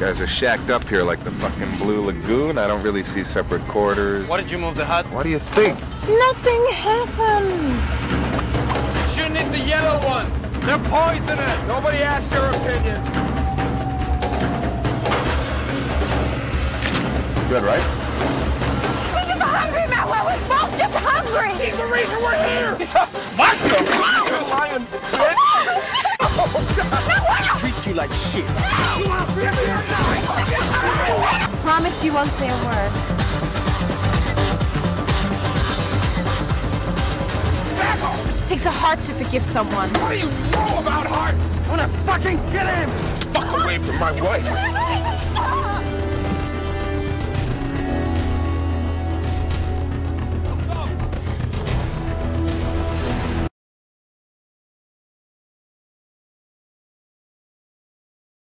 Guys are shacked up here like the fucking Blue Lagoon. I don't really see separate quarters. Why did you move the hut? What do you think? Nothing happened. Shouldn't hit the yellow ones. They're poisonous. Nobody asked your opinion. It's Good, right? You like shit. Promise you won't say a word. Takes a heart to forgive someone. What do you know about heart? I wanna fucking get him. Fuck away from my wife!